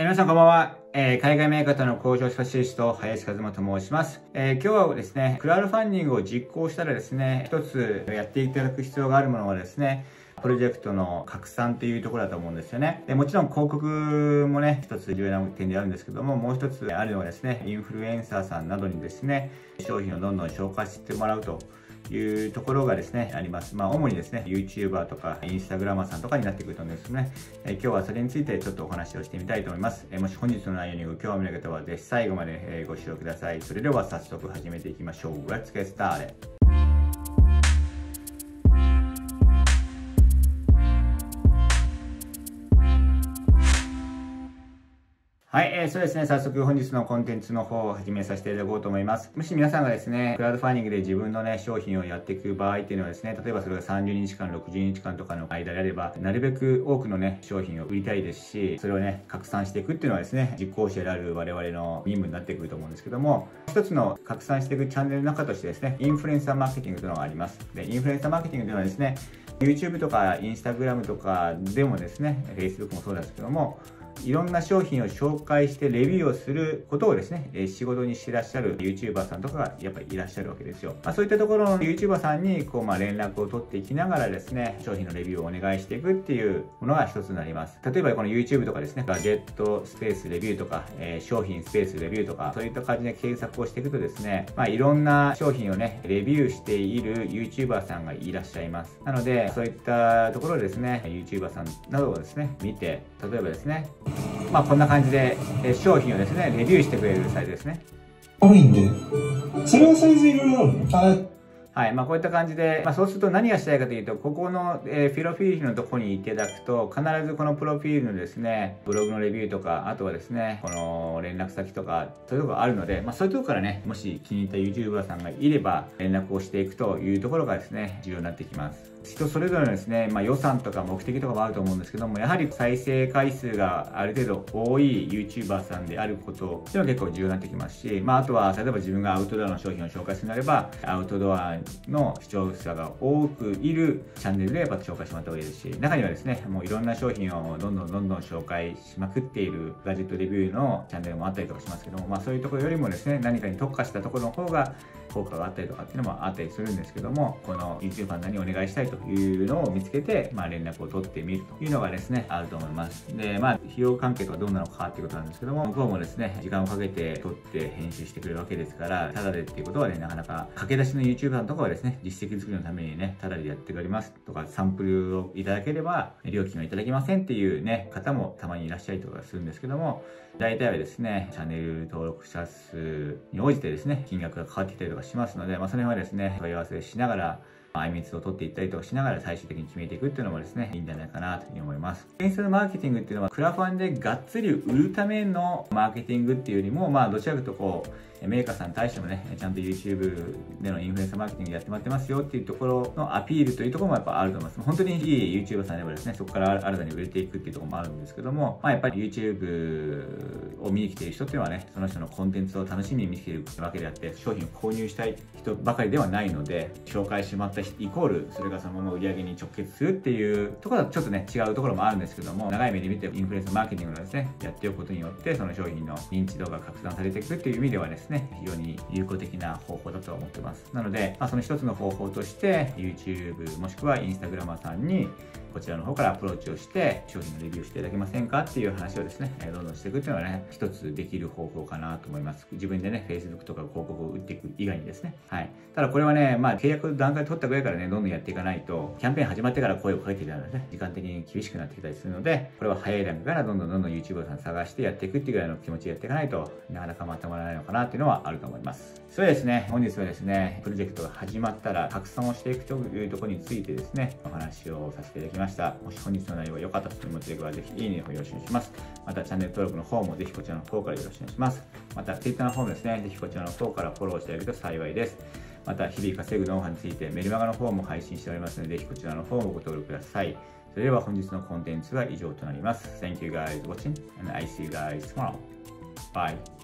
えー、皆さんこんばんは。えー、海外メーカーとの交渉スペシャリスト、林和馬と申します。えー、今日はですね、クラウドファンディングを実行したらですね、一つやっていただく必要があるものはですね、プロジェクトの拡散っていうところだと思うんですよね。でもちろん広告もね、一つ重要な点であるんですけども、もう一つあるのはですね、インフルエンサーさんなどにですね、商品をどんどん紹介してもらうというところがですね、あります。まあ、主にですね、YouTuber とか instagram さんとかになってくると思うんですね。え今日はそれについてちょっとお話をしてみたいと思います。えもし本日の内容にご興味のある方は、ぜひ最後までご視聴ください。それでは早速始めていきましょう。Let's get started! はい、えー、そうですね、早速本日のコンテンツの方を始めさせていただこうと思います。もし皆さんがですね、クラウドファンディングで自分のね、商品をやっていく場合っていうのはですね、例えばそれが30日間、60日間とかの間であれば、なるべく多くのね、商品を売りたいですし、それをね、拡散していくっていうのはですね、実行者である我々の任務になってくると思うんですけども、一つの拡散していくチャンネルの中としてですね、インフルエンサーマーケティングというのがあります。で、インフルエンサーマーケティングというのはですね、YouTube とか Instagram とかでもですね、Facebook もそうですけども、いろんな商品を紹介してレビューをすることをですね、え仕事にしてらっしゃる YouTuber さんとかがやっぱりいらっしゃるわけですよ。まあ、そういったところの YouTuber さんにこうまあ連絡を取っていきながらですね、商品のレビューをお願いしていくっていうものが一つになります。例えばこの YouTube とかですね、ガジェットスペースレビューとか、えー、商品スペースレビューとか、そういった感じで検索をしていくとですね、まあいろんな商品をね、レビューしている YouTuber さんがいらっしゃいます。なので、そういったところですね、YouTuber さんなどをですね、見て、例えばですね、まあ、こんな感じで、え商品をですね、レビューしてくれるサイトですね。あるんで。それはサイズいろいろあるの？はい。まあ、こういった感じで、まあ、そうすると何がしたいかというと、ここの、えー、プロフィールのとこにいただくと、必ずこのプロフィールのですね、ブログのレビューとか、あとはですね、この連絡先とか、そういうところがあるので、まあ、そういうところからね、もし気に入った YouTuber さんがいれば、連絡をしていくというところがですね、重要になってきます。人それぞれのですね、まあ、予算とか目的とかもあると思うんですけども、やはり再生回数がある程度多い YouTuber さんであることっていうのは結構重要になってきますし、まあ、あとは、例えば自分がアウトドアの商品を紹介するなれば、アウトドアの視聴者が多くいるチャンネルでやっぱ紹介してもらった方がいいですし、中にはですね、もういろんな商品をどんどんどんどん紹介しまくっているガジェットレビューのチャンネルもあったりとかしますけども、まあ、そういうところよりもですね、何かに特化したところの方が効果があったりとかっていうのもあったりするんですけども、この YouTuber 何お願いしたいというのを見つけて、まあ、連絡を取ってみるというのがですね、あると思います。で、まあ、費用関係とはどうなのかっていうことなんですけども、向こうもですね、時間をかけて撮って編集してくれるわけですから、ただでっていうことはね、なかなか、駆け出しの YouTuber とかはですね、実績作りのためにね、ただでやってくれますとか、サンプルをいただければ、料金はいただけませんっていうね、方もたまにいらっしゃりとかするんですけども、大体はですね、チャンネル登録者数に応じてですね、金額が変わってきたりとかしますので、まあ、その辺はですね、問い合わせしながら、あいみつを取っていったりとかしながら最終的に決めていくっていうのもですね、いいんじゃないかなというふうに思います。インスタのマーケティングっていうのは、クラファンでがっつり売るためのマーケティングっていうよりも、まあ、どちらかというとこう、メーカーさんに対してもね、ちゃんと YouTube でのインフルエンサーマーケティングやってもらってますよっていうところのアピールというところもやっぱあると思います。本当にいい YouTuber さんでればですね、そこから新たに売れていくっていうところもあるんですけども、まあやっぱり YouTube を見に来ている人っていうのはね、その人のコンテンツを楽しみに見ているわけであって、商品を購入したい人ばかりではないので、紹介してもらった人イコール、それがそのまま売り上げに直結するっていうところはちょっとね、違うところもあるんですけども、長い目で見てインフルエンサーマーケティングのですね、やっておくことによって、その商品の認知度が拡散されていくっていう意味ではですね、非常に有効的な方法だと思ってます。なので、まあ、その一つの方法として、YouTube もしくは Instagram さんにこちらの方からアプローチをして、商品のレビューしていただけませんかっていう話をですね、どんどんしていくっていうのはね、一つできる方法かなと思います。自分でね、Facebook とか広告を打っていく以外にですね。はい。ただこれはね、まあ契約段階取ったぐらいからね、どんどんやっていかないと、キャンペーン始まってから声をかけていたらね、時間的に厳しくなってきたりするので、これは早い段階からどんどんどんどん YouTube さん探してやっていくっていうぐらいの気持ちでやっていかないとなかなかまとまらないのかなっていうのはあると思います。そうですね、本日はですね、プロジェクトが始まったら拡散をしていくというところについてですね、お話をさせていただきました。もし本日の内容が良かったと思っていれば、ぜひいいねをよろしくお願いします。またチャンネル登録の方もぜひこちらの方からよろしくお願いします。また Twitter の方もですね、ぜひこちらの方からフォローしていただけると幸いです。また日々稼ぐノウハウについてメルマガの方も配信しておりますので、ぜひこちらの方もご登録ください。それでは本日のコンテンツは以上となります。Thank you guys watching and I see you guys tomorrow. Bye.